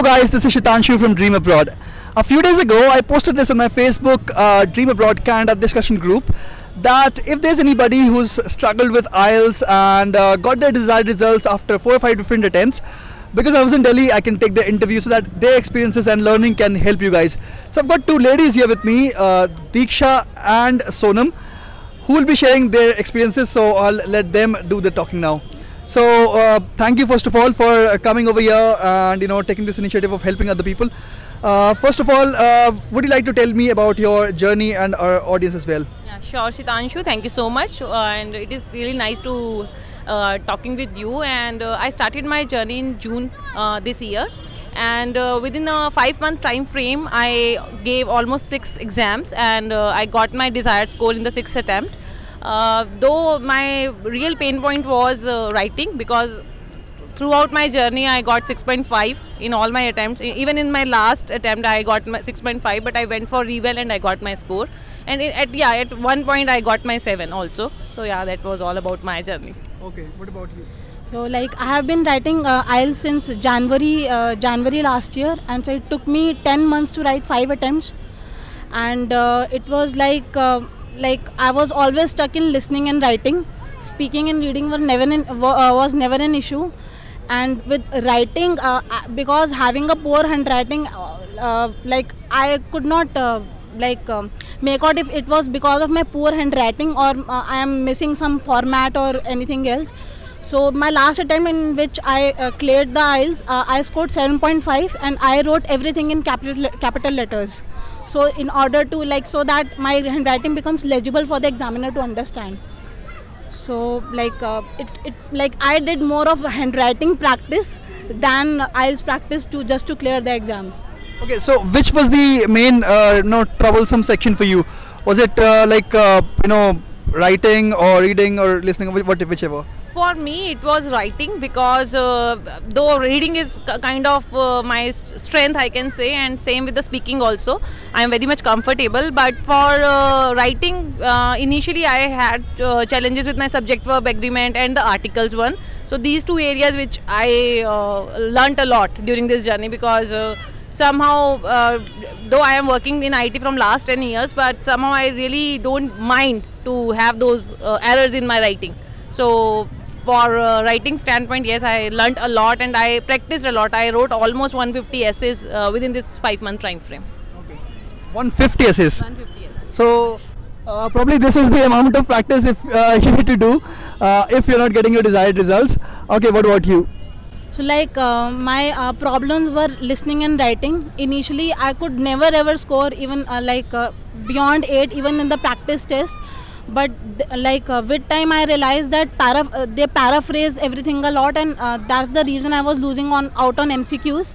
Hello guys, this is Shitanshu from Dream Abroad. A few days ago, I posted this on my Facebook uh, Dream Abroad Canada discussion group that if there's anybody who's struggled with IELTS and uh, got their desired results after four or five different attempts, because I was in Delhi, I can take the interview so that their experiences and learning can help you guys. So I've got two ladies here with me, uh, Deeksha and Sonam, who will be sharing their experiences. So I'll let them do the talking now. So uh, thank you first of all for uh, coming over here and you know taking this initiative of helping other people. Uh, first of all, uh, would you like to tell me about your journey and our audience as well? Yeah, sure, Sitanshu. Thank you so much, and it is really nice to uh, talking with you. And uh, I started my journey in June this year, and within a five-month time frame, I gave almost six exams, and I got my desired score in the sixth attempt. Uh, though my real pain point was uh, writing because throughout my journey i got 6.5 in all my attempts. Even in my last attempt i got 6.5 but i went for reval and i got my score. And it, at yeah at one point i got my 7 also. So yeah that was all about my journey. Okay, what about you? So like I have been writing uh, IELTS since January uh, January last year, and so it took me 10 months to write five attempts, and uh, it was like uh, like I was always stuck in listening and writing. Speaking and reading were never wa- uh, was never an issue, and with writing uh, uh, because having a poor handwriting, uh, uh, like I could not. Uh, like um, make out if it was because of my poor handwriting or I am missing some format or anything else. So my last attempt in which I uh, cleared the IELTS, uh, I scored 7.5 and I wrote everything in capital capital letters. So in order to like so that my handwriting becomes legible for the examiner to understand. So like uh, it, it like I did more of handwriting practice than IELTS practice to just to clear the exam. Okay, so which was the main uh, know troublesome section for you? Was it uh, like uh, you know writing or reading or listening, whichever? For me it was writing because uh, though reading is kind of uh, my strength i can say and same with the speaking also i am very much comfortable but for uh, writing uh, initially i had uh, challenges with my subject verb agreement and the articles one. So these two areas which i uh, learnt a lot during this journey because somehow though i am working in it from last 10 years but somehow i really don't mind to have those errors in my writing. So for uh, writing standpoint yes i learnt a lot and i practiced a lot i wrote almost 150 essays uh, within this 5 month time frame Okay. 150 essays. 150 essays So uh, probably this is the amount of practice if uh, you need to do uh, if you're not getting your desired results. Okay, what about you? So like uh, my uh, problems were listening and writing. Initially, I could never ever score even uh, like uh, beyond eight, even in the practice test. But like uh, with time, I realized that para- uh, they paraphrase everything a lot, and uh, that's the reason I was losing on out on MCQs.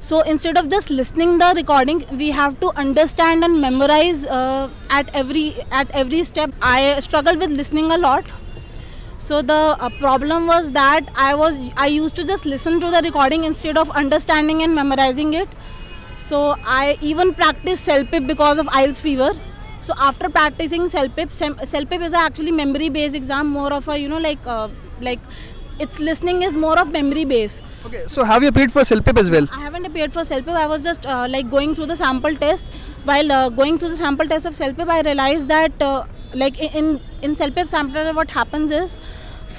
So instead of just listening the recording, we have to understand and memorize uh, at every at every step. I struggled with listening a lot so the uh, problem was that i was i used to just listen to the recording instead of understanding and memorizing it so i even practiced CELPIP because of ielts fever so after practicing CELPIP sem- CELPIP is actually memory based exam more of a you know like uh, like its listening is more of memory based Okay, so have you appeared for CELPIP as well? I haven't appeared for CELPIP. I was just uh, like going through the sample test. While uh, going through the sample test of CELPIP, I realized that uh, like in in CELPIP sample, what happens is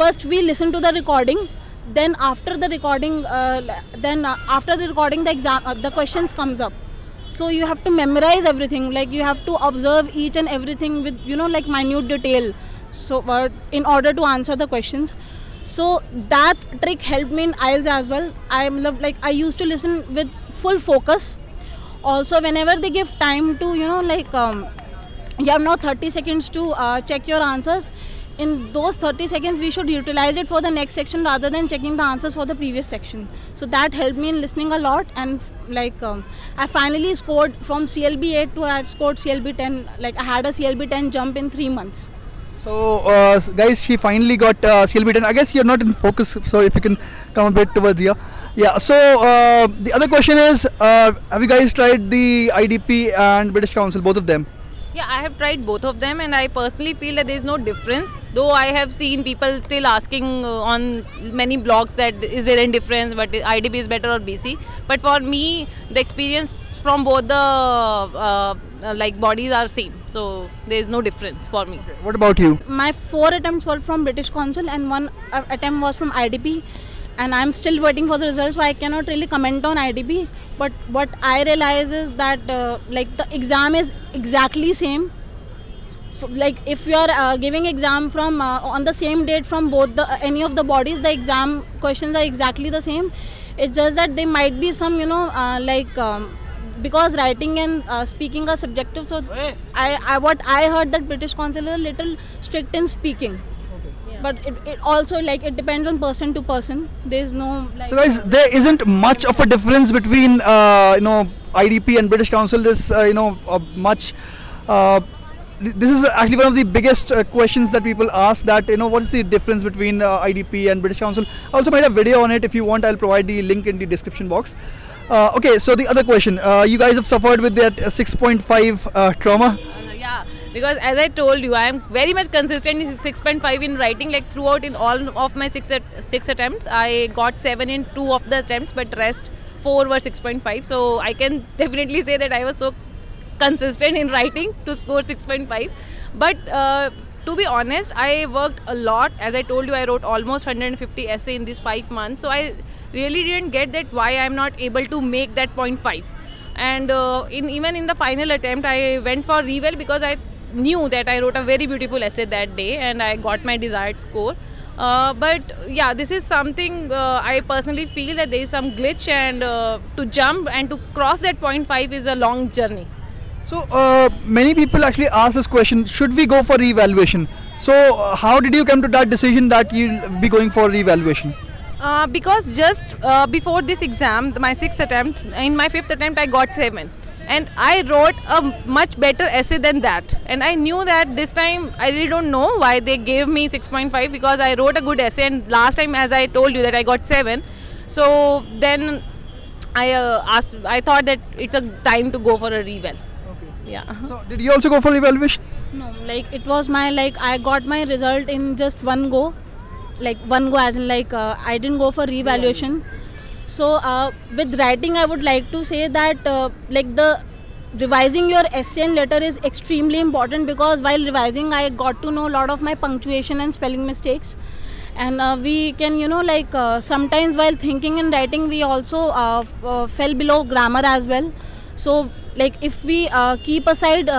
first we listen to the recording. Then after the recording, uh, then uh, after the recording, the exam, uh, the questions comes up. So you have to memorize everything. Like you have to observe each and everything with you know like minute detail. So uh, in order to answer the questions so that trick helped me in IELTS as well. I'm love like I used to listen with full focus. Also, whenever they give time to you know like um, you have now 30 seconds to uh, check your answers. In those 30 seconds, we should utilize it for the next section rather than checking the answers for the previous section. So that helped me in listening a lot, and like um, I finally scored from CLB 8 to I've scored CLB 10. Like I had a CLB 10 jump in three months. So uh, guys, she finally got uh, CLB 10. I guess you're not in focus, so if you can come a bit towards here. Yeah. So uh, the other question is, uh, have you guys tried the IDP and British Council, both of them? Yeah, I have tried both of them, and I personally feel that there is no difference. Though I have seen people still asking uh, on many blogs that is there any difference, but IDP is better or BC. But for me, the experience from both the uh, uh, like bodies are same, so there is no difference for me. What about you? my four attempts were from British Council and one uh, attempt was from IDP and I'm still waiting for the results so I cannot really comment on IDP but what I realize is that uh, like the exam is exactly same. Like if you are uh, giving exam from uh, on the same date from both the uh, any of the bodies the exam questions are exactly the same. It's just that they might be some you know uh, like um, because writing and uh, speaking are subjective so I, I what i heard that british council is a little strict in speaking but it, it also like it depends on person to person there's no like So guys, there isn't much of a difference between uh, you know IDP and British Council. This uh, you know uh, much. Uh, this is actually one of the biggest uh, questions that people ask. That you know what is the difference between uh, IDP and British Council. I also made a video on it. If you want, I'll provide the link in the description box. Uh, okay, so the other question. Uh, you guys have suffered with that uh, 6.5 uh, trauma. Uh, yeah, because as I told you, I am very much consistent in 6.5 in writing. Like throughout in all of my six at, six attempts, I got seven in two of the attempts, but rest four were 6.5. So I can definitely say that I was so consistent in writing to score 6.5. But uh, to be honest, I worked a lot. As I told you, I wrote almost 150 essay in these five months. So I really didn't get that why I'm not able to make that 0.5 and uh, in even in the final attempt i went for reval because i knew that i wrote a very beautiful essay that day and i got my desired score uh, but yeah this is something uh, i personally feel that there is some glitch and uh, to jump and to cross that 0.5 is a long journey So uh, many people actually ask this question: Should we go for reevaluation? So uh, how did you come to that decision that you'll be going for reevaluation? Uh, because just uh, before this exam, my sixth attempt, in my fifth attempt, I got seven. And I wrote a much better essay than that. And I knew that this time, I really don't know why they gave me 6.5 because I wrote a good essay. And last time, as I told you, that I got seven. So then I uh, asked, I thought that it's a time to go for a reval. Okay. Yeah. So did you also go for reevaluation? no like it was my like i got my result in just one go like one go as in like uh, i didn't go for revaluation so uh, with writing i would like to say that uh, like the revising your essay and letter is extremely important because while revising i got to know a lot of my punctuation and spelling mistakes. And uh, we can you know like uh, sometimes while thinking and writing we also uh, uh, fell below grammar as well. So like if we keep aside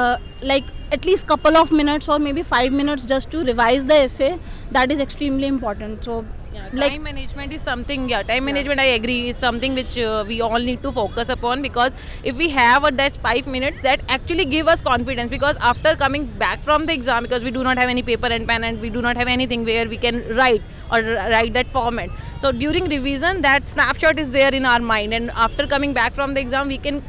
like at least couple of minutes or maybe 5 minutes just to revise the essay that is extremely important. So Yeah, like time management is something. Yeah, time management. I agree is something which uh, we all need to focus upon because if we have uh, that five minutes, that actually give us confidence. Because after coming back from the exam, because we do not have any paper and pen and we do not have anything where we can write or write that format. So during revision, that snapshot is there in our mind, and after coming back from the exam, we can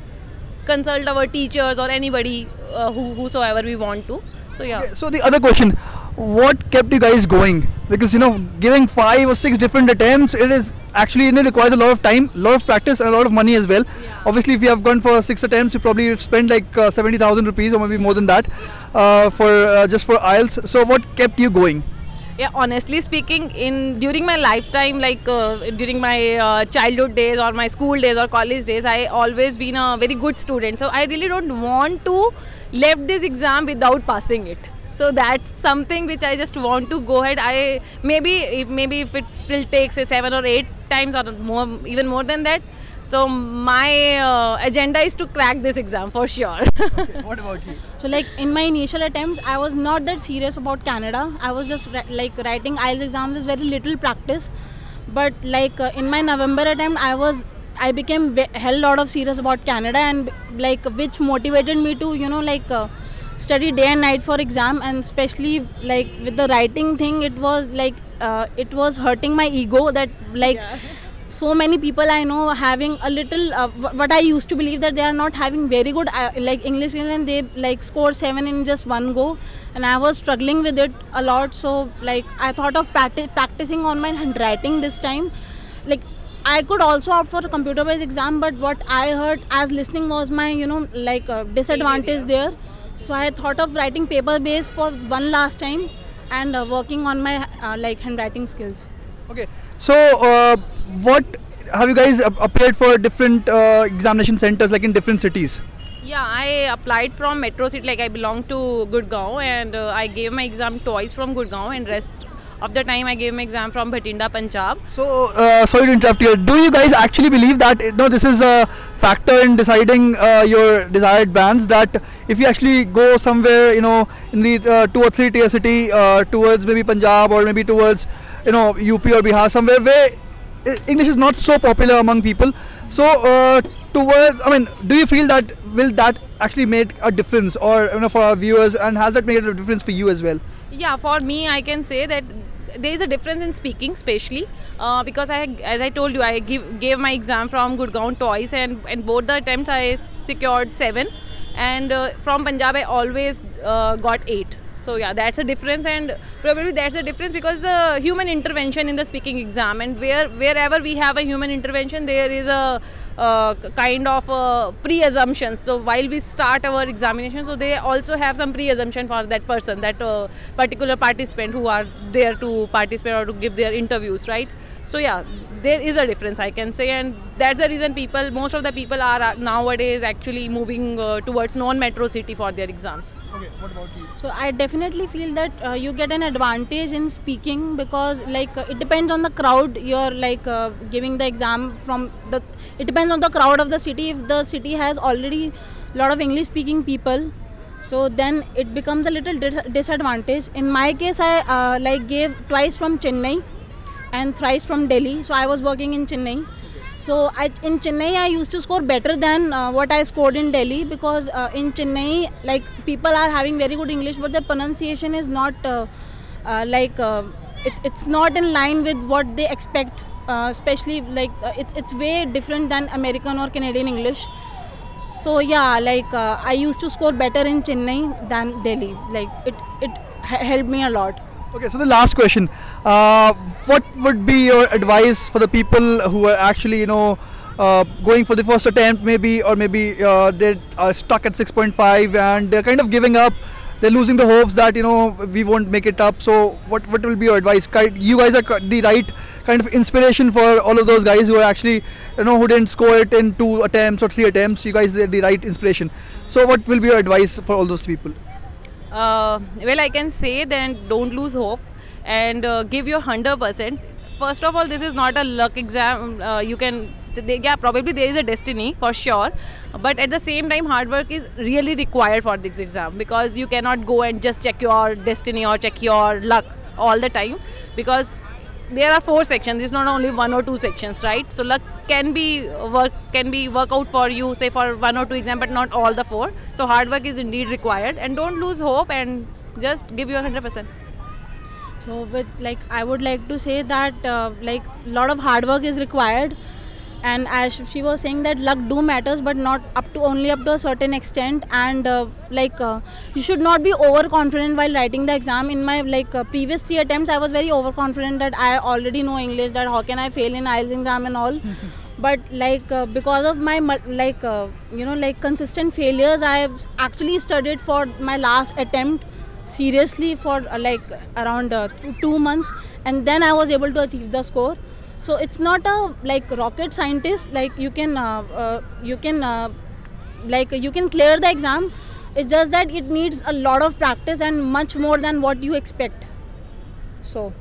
consult our teachers or anybody uh, who whosoever we want to. So yeah. Okay, so the other question, what kept you guys going? Because you know, giving five or six different attempts, it is actually it requires a lot of time, a lot of practice, and a lot of money as well. Yeah. Obviously, if you have gone for six attempts, you probably spend like uh, seventy thousand rupees or maybe more than that uh, for uh, just for IELTS. So what kept you going? yeah honestly speaking in during my lifetime like uh, during my uh, childhood days or my school days or college days i always been a very good student so i really don't want to left this exam without passing it so that's something which i just want to go ahead. I maybe if maybe if it will take say seven or eight times or more even more than that. So my uh, agenda is to crack this exam for sure. What about you? so like in my initial attempts i was not that serious about canada. I was just ri- like writing ielts exams with very little practice. But like uh, in my november attempt i was i became ve- hell lot of serious about canada and like which motivated me to you know like uh, study day and night for exam and especially like with the writing thing it was like uh, it was hurting my ego that like Yeah. so many people i know having a little uh, wh- what i used to believe that they are not having very good uh, like english and they like score 7 in just one go. And i was struggling with it a lot. So like i thought of practi- practicing on my handwriting this time. Like i could also opt for a computer based exam but what i heard as listening was my you know like uh, disadvantage there so I thought of writing paper based for one last time and uh, working on my uh, like handwriting skills. Okay. So, uh, what have you guys applied for different uh, examination centers, like in different cities? Yeah, I applied from Metro City, like I belong to Gurgaon, and uh, I gave my exam twice from Gurgaon, and rest of the time I gave my exam from Bhatinda, Punjab. So, uh, sorry to interrupt you. Do you guys actually believe that uh, no, this is a factor in deciding uh, your desired bands? That if you actually go somewhere, you know, in the uh, two or three tier city uh, towards maybe Punjab or maybe towards, you know, UP or Bihar, somewhere where uh, English is not so popular among people. So, uh, towards, I mean, do you feel that will that actually make a difference, or you know, for our viewers, and has that made a difference for you as well? Yeah, for me, I can say that there is a difference in speaking, especially uh, because I, as I told you, I give, gave my exam from Gurgaon twice, and and both the attempts I secured seven, and uh, from Punjab I always uh, got eight. So yeah, that's a difference, and probably that's a difference because the human intervention in the speaking exam, and where wherever we have a human intervention, there is a uh, kind of uh, pre-assumptions. So while we start our examination, so they also have some pre-assumption for that person, that uh, particular participant who are there to participate or to give their interviews, right? So yeah, there is a difference I can say, and that's the reason people, most of the people are uh, nowadays actually moving uh, towards non-metro city for their exams. Okay, what about you? So I definitely feel that uh, you get an advantage in speaking because like uh, it depends on the crowd. You're like uh, giving the exam from the it depends on the crowd of the city. If the city has already a lot of English speaking people so then it becomes a little dis- disadvantage. In my case I uh, like gave twice from Chennai and thrice from Delhi so I was working in Chennai so I, in Chennai, I used to score better than uh, what I scored in Delhi because uh, in Chennai, like people are having very good English, but the pronunciation is not uh, uh, like uh, it, it's not in line with what they expect. Uh, especially like it's it's way different than American or Canadian English. So yeah, like I used to score better in Chennai than Delhi. Like it it helped me a lot. Okay, so the last question. Uh, what would be your advice for the people who are actually, you know, uh, going for the first attempt, maybe, or maybe uh, they are stuck at 6.5 and they're kind of giving up? They're losing the hopes that you know we won't make it up. So, what what will be your advice? You guys are the right kind of inspiration for all of those guys who are actually, you know, who didn't score it in two attempts or three attempts. You guys are the right inspiration. So, what will be your advice for all those people? Uh, well, I can say then don't lose hope and uh, give your 100%. First of all, this is not a luck exam. Uh, you can, yeah, probably there is a destiny for sure. But at the same time, hard work is really required for this exam because you cannot go and just check your destiny or check your luck all the time because there are four sections. It's not only one or two sections right? So luck can be work can be work out for you say for one or two exam but not all the four. So hard work is indeed required. And don't lose hope and just give your 100% So, with like, I would like to say that uh, like a lot of hard work is required, and as she was saying that luck do matters, but not up to only up to a certain extent, and uh, like uh, you should not be overconfident while writing the exam. In my like uh, previous three attempts, I was very overconfident that I already know English, that how can I fail in IELTS exam and all. but like uh, because of my like uh, you know like consistent failures, I have actually studied for my last attempt seriously for uh, like around uh, two, two months and then i was able to achieve the score so it's not a like rocket scientist like you can uh, uh, you can uh, like you can clear the exam. It's just that it needs a lot of practice and much more than what you expect. So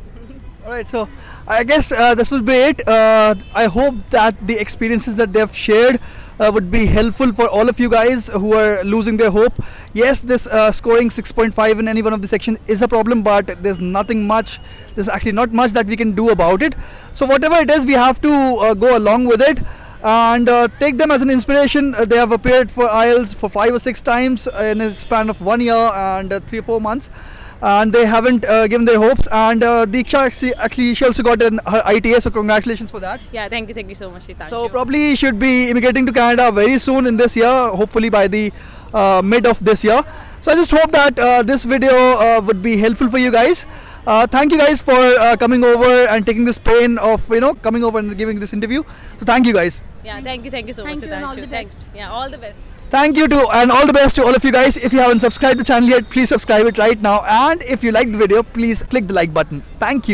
All right, so I guess uh, this will be it. Uh, I hope that the experiences that they've shared uh, would be helpful for all of you guys who are losing their hope. Yes, this uh, scoring 6.5 in any one of the sections is a problem, but there's nothing much. There's actually not much that we can do about it. So whatever it is, we have to uh, go along with it and uh, take them as an inspiration. They have appeared for IELTS for five or six times in a span of one year and three or four months and they haven't uh, given their hopes. And uh, Diksha actually, actually she also got an, her ITA, so congratulations for that. yeah thank you thank you so much Shita. So probably should be immigrating to Canada very soon in this year, hopefully by the uh, mid of this year. So I just hope that uh, this video uh, would be helpful for you guys. Uh, thank you guys for uh, coming over and taking this pain of you know coming over and giving this interview. So thank you guys. yeah thank you thank you so Thank much you and all the Thanks. best. yeah all the best Thank you to and all the best to all of you guys. If you haven't subscribed the channel yet, please subscribe it right now. And if you like the video, please click the like button. Thank you.